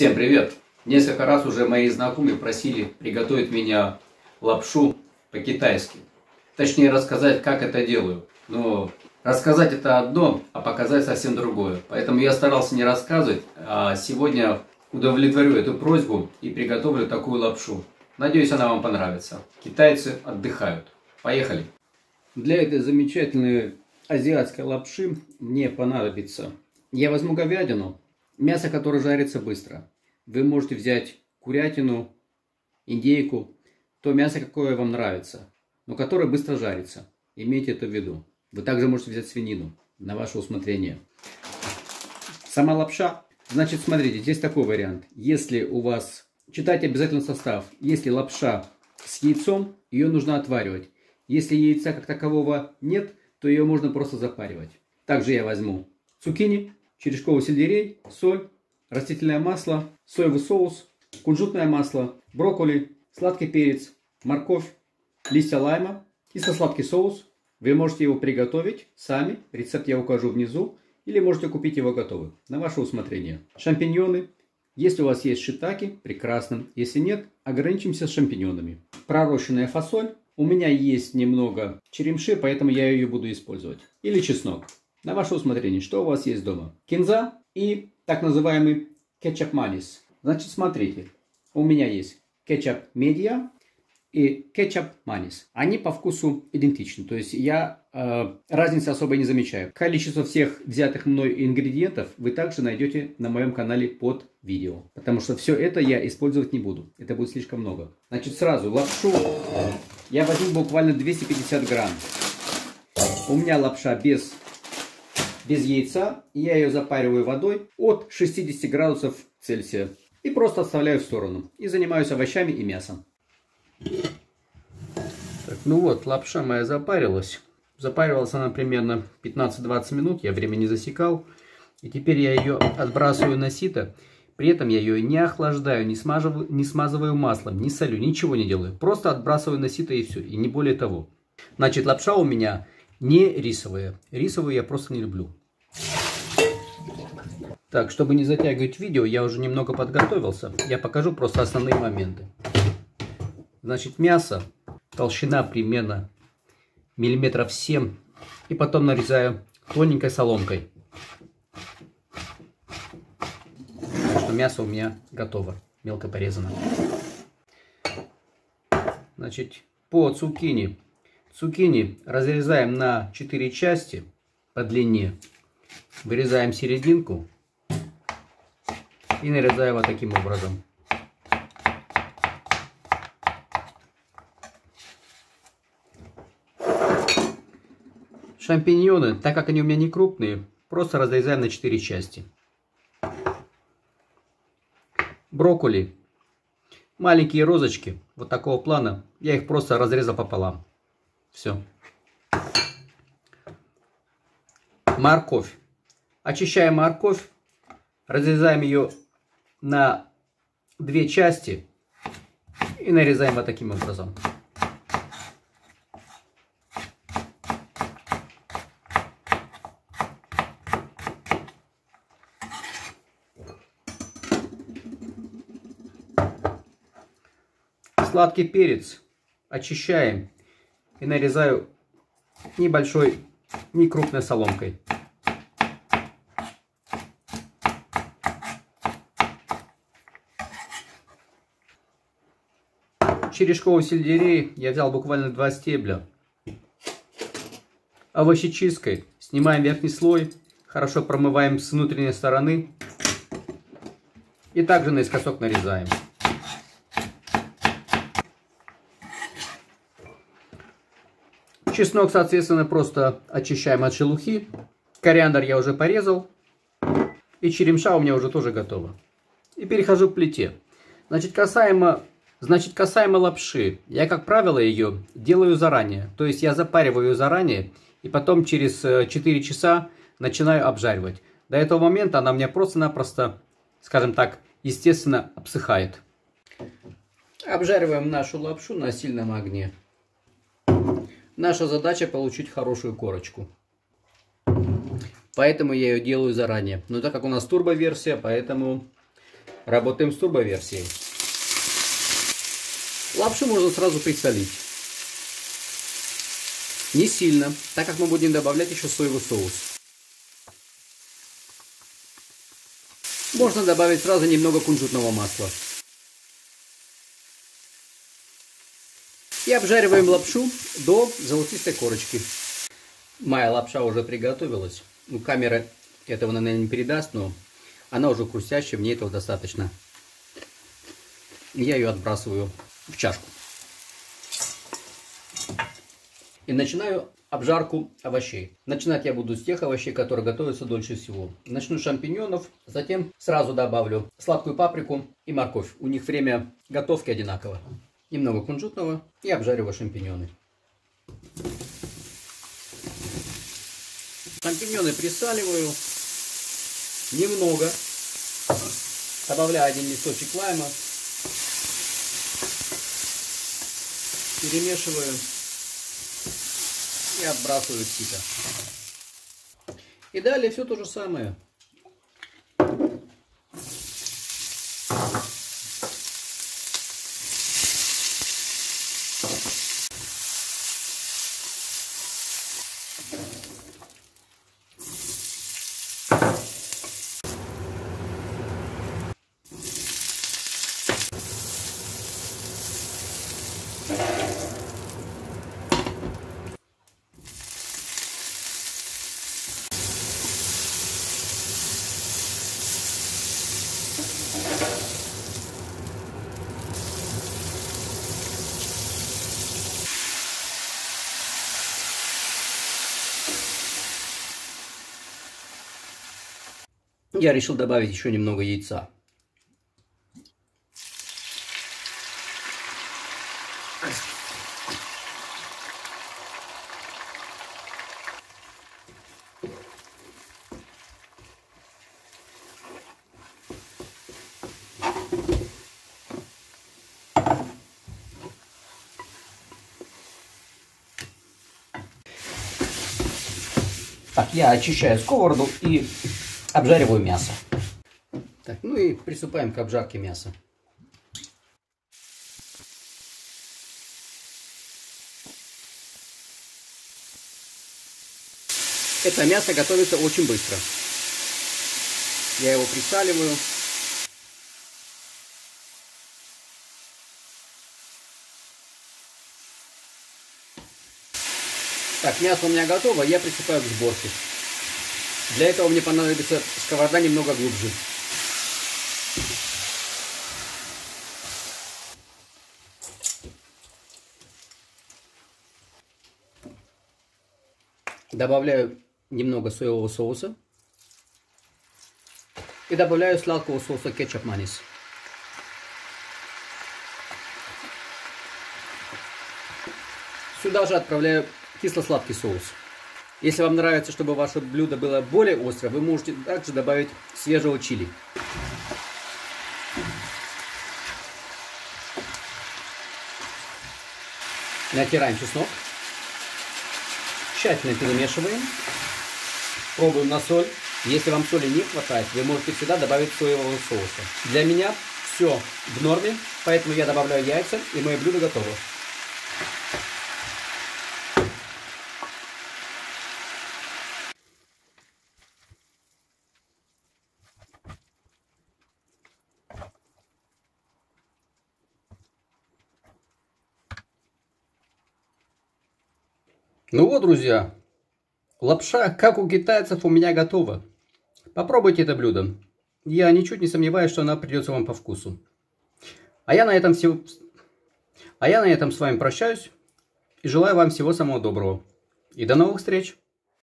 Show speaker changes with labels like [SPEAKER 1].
[SPEAKER 1] Всем привет! Несколько раз уже мои знакомые просили приготовить меня лапшу по-китайски. Точнее рассказать, как это делаю. Но рассказать это одно, а показать совсем другое. Поэтому я старался не рассказывать, а сегодня удовлетворю эту просьбу и приготовлю такую лапшу. Надеюсь, она вам понравится. Китайцы отдыхают. Поехали! Для этой замечательной азиатской лапши мне понадобится... Я возьму говядину, Мясо, которое жарится быстро. Вы можете взять курятину, индейку, то мясо, какое вам нравится, но которое быстро жарится. Имейте это в виду. Вы также можете взять свинину на ваше усмотрение. Сама лапша. Значит, смотрите, здесь такой вариант. Если у вас... Читайте обязательно состав. Если лапша с яйцом, ее нужно отваривать. Если яйца как такового нет, то ее можно просто запаривать. Также я возьму цукини, черешковый сельдерей, соль, растительное масло, соевый соус, кунжутное масло, брокколи, сладкий перец, морковь, листья лайма, кисло-сладкий соус. Вы можете его приготовить сами, рецепт я укажу внизу, или можете купить его готовый, на ваше усмотрение. Шампиньоны. Если у вас есть шитаки, прекрасно. Если нет, ограничимся шампиньонами. Пророщенная фасоль. У меня есть немного черемши, поэтому я ее буду использовать. Или чеснок. На ваше усмотрение, что у вас есть дома. Кинза и так называемый кетчуп манис. Значит, смотрите, у меня есть кетчуп медиа и кетчуп манис. Они по вкусу идентичны. То есть я э, разницы особо не замечаю. Количество всех взятых мной ингредиентов вы также найдете на моем канале под видео. Потому что все это я использовать не буду. Это будет слишком много. Значит, сразу лапшу я возьму буквально 250 грамм. У меня лапша без без яйца. Я ее запариваю водой от 60 градусов Цельсия. И просто оставляю в сторону. И занимаюсь овощами и мясом. Так, ну вот, лапша моя запарилась. Запаривалась она примерно 15-20 минут. Я время не засекал. И теперь я ее отбрасываю на сито. При этом я ее не охлаждаю, не смазываю, не смазываю маслом, не солю, ничего не делаю. Просто отбрасываю на сито и все. И не более того. Значит, лапша у меня не рисовая. Рисовую я просто не люблю. Так, чтобы не затягивать видео, я уже немного подготовился. Я покажу просто основные моменты. Значит, мясо, толщина примерно миллиметров 7. И потом нарезаю тоненькой соломкой. Так что мясо у меня готово, мелко порезано. Значит, по цукини. Цукини разрезаем на 4 части по длине. Вырезаем серединку и нарезаю вот таким образом. Шампиньоны, так как они у меня не крупные, просто разрезаем на 4 части. Брокколи. Маленькие розочки, вот такого плана. Я их просто разрезал пополам. Все. Морковь. Очищаем морковь, разрезаем ее на две части и нарезаем вот таким образом. Сладкий перец очищаем и нарезаю небольшой, не крупной соломкой. Черешкового сельдерей я взял буквально два стебля. Овощечисткой снимаем верхний слой, хорошо промываем с внутренней стороны и также наискосок нарезаем. Чеснок, соответственно, просто очищаем от шелухи. Кориандр я уже порезал. И черемша у меня уже тоже готова. И перехожу к плите. Значит, касаемо Значит, касаемо лапши, я, как правило, ее делаю заранее. То есть я запариваю ее заранее и потом через 4 э, часа начинаю обжаривать. До этого момента она у меня просто-напросто, скажем так, естественно, обсыхает. Обжариваем нашу лапшу на сильном огне. Наша задача получить хорошую корочку. Поэтому я ее делаю заранее. Но так как у нас турбо-версия, поэтому Работаем с турбоверсией. Лапшу можно сразу присолить. Не сильно, так как мы будем добавлять еще соевый соус. Можно добавить сразу немного кунжутного масла. И обжариваем лапшу до золотистой корочки. Моя лапша уже приготовилась. Ну, камера этого, наверное, не передаст, но она уже хрустящая, мне этого достаточно. Я ее отбрасываю в чашку. И начинаю обжарку овощей. Начинать я буду с тех овощей, которые готовятся дольше всего. Начну с шампиньонов, затем сразу добавлю сладкую паприку и морковь. У них время готовки одинаково немного кунжутного и обжариваю шампиньоны. Шампиньоны присаливаю немного. Добавляю один листочек лайма. Перемешиваю и отбрасываю сито. И далее все то же самое. Я решил добавить еще немного яйца. Так, я очищаю сковороду и обжариваю мясо. Так, ну и приступаем к обжарке мяса. Это мясо готовится очень быстро. Я его присаливаю. Так, мясо у меня готово, я приступаю к сборке. Для этого мне понадобится сковорода немного глубже. Добавляю немного соевого соуса. И добавляю сладкого соуса кетчуп манис. Сюда же отправляю кисло-сладкий соус. Если вам нравится, чтобы ваше блюдо было более острое, вы можете также добавить свежего чили. Натираем чеснок. Тщательно перемешиваем. Пробуем на соль. Если вам соли не хватает, вы можете всегда добавить соевого соуса. Для меня все в норме, поэтому я добавляю яйца и мое блюдо готово. Ну вот, друзья, лапша, как у китайцев, у меня готова. Попробуйте это блюдо. Я ничуть не сомневаюсь, что она придется вам по вкусу. А я на этом все... А я на этом с вами прощаюсь и желаю вам всего самого доброго. И до новых встреч!